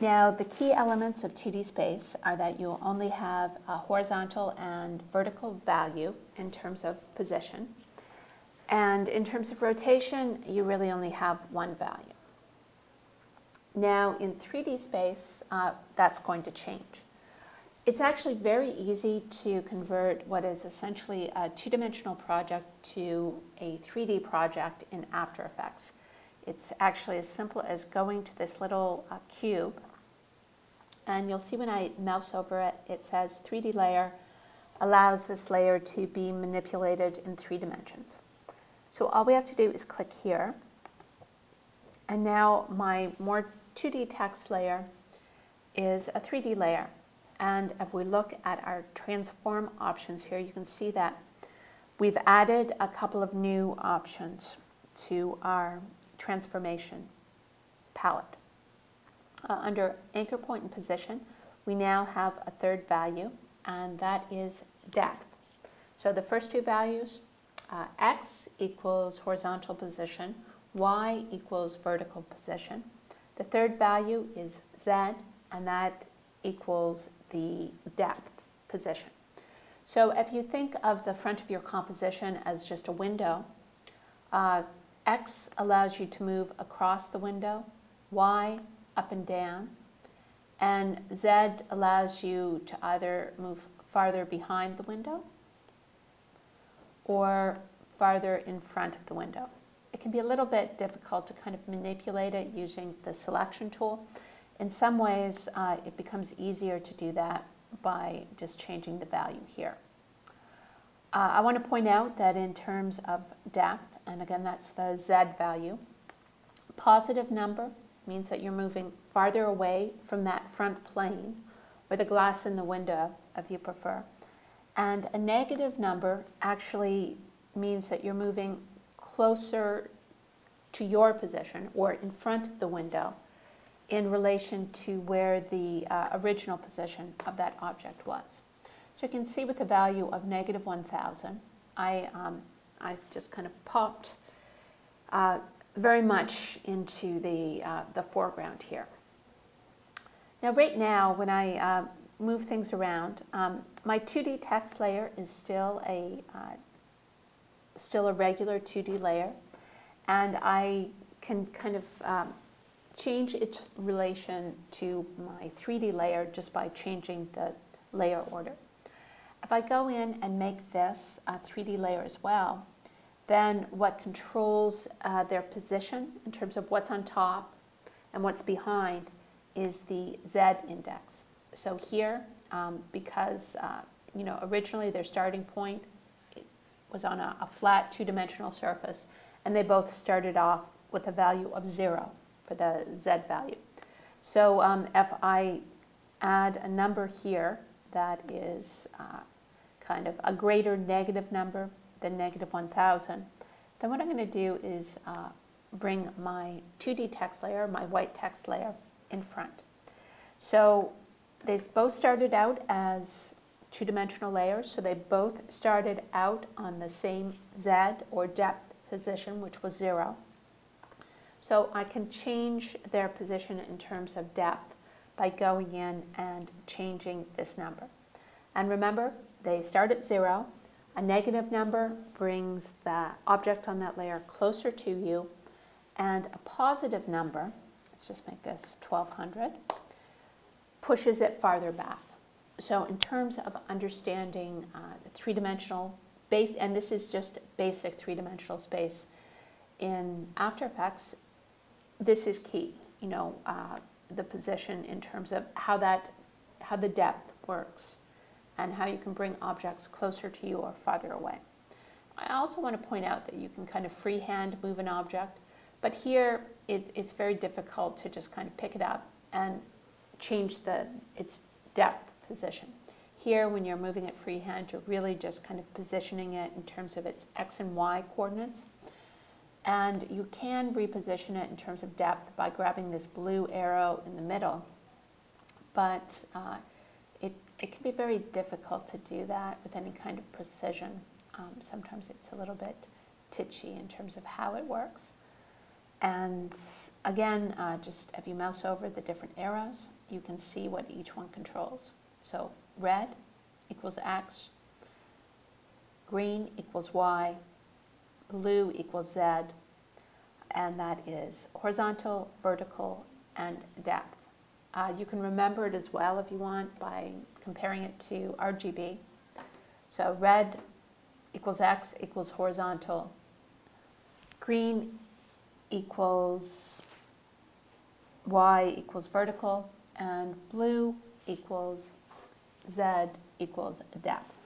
Now, the key elements of 2D space are that you'll only have a horizontal and vertical value in terms of position. And in terms of rotation, you really only have one value. Now, in 3D space, uh, that's going to change. It's actually very easy to convert what is essentially a two-dimensional project to a 3D project in After Effects. It's actually as simple as going to this little uh, cube, and you'll see when I mouse over it, it says 3D layer allows this layer to be manipulated in three dimensions. So all we have to do is click here, and now my more 2D text layer is a 3D layer. And if we look at our transform options here, you can see that we've added a couple of new options to our transformation palette. Uh, under anchor point and position, we now have a third value, and that is depth. So the first two values, uh, x equals horizontal position, y equals vertical position. The third value is z, and that equals the depth position. So if you think of the front of your composition as just a window, uh, X allows you to move across the window, Y up and down, and Z allows you to either move farther behind the window or farther in front of the window. It can be a little bit difficult to kind of manipulate it using the selection tool. In some ways, uh, it becomes easier to do that by just changing the value here. Uh, I want to point out that in terms of depth, and again that's the Z value, positive number means that you're moving farther away from that front plane or the glass in the window if you prefer. And a negative number actually means that you're moving closer to your position or in front of the window in relation to where the uh, original position of that object was. So you can see with the value of negative 1,000, I, um, I just kind of popped uh, very much into the, uh, the foreground here. Now right now, when I uh, move things around, um, my 2D text layer is still a, uh, still a regular 2D layer, and I can kind of um, change its relation to my 3D layer just by changing the layer order. If I go in and make this a 3D layer as well, then what controls uh, their position in terms of what's on top and what's behind is the Z index. So here, um, because uh, you know originally their starting point was on a, a flat two-dimensional surface, and they both started off with a value of zero for the z value. So um, if I add a number here that is uh, kind of a greater negative number than negative 1,000, then what I'm going to do is uh, bring my 2D text layer, my white text layer, in front. So they both started out as two-dimensional layers, so they both started out on the same Z or depth position, which was zero. So I can change their position in terms of depth by going in and changing this number. And remember, they start at zero. A negative number brings the object on that layer closer to you, and a positive number, let's just make this 1200, pushes it farther back. So in terms of understanding uh, the three-dimensional base, and this is just basic three-dimensional space in After Effects, this is key, you know, uh, the position in terms of how that, how the depth works and how you can bring objects closer to you or farther away. I also want to point out that you can kind of freehand move an object, but here it, it's very difficult to just kind of pick it up and change the, its depth position. Here, when you're moving it freehand, you're really just kind of positioning it in terms of its x and y coordinates. And you can reposition it in terms of depth by grabbing this blue arrow in the middle. But uh, it, it can be very difficult to do that with any kind of precision. Um, sometimes it's a little bit titchy in terms of how it works. And Again, uh, just if you mouse over the different arrows, you can see what each one controls. So red equals X, green equals Y, blue equals Z, and that is horizontal, vertical, and depth. Uh, you can remember it as well if you want by comparing it to RGB. So red equals X equals horizontal, green equals Y equals vertical, and blue equals Z equals depth.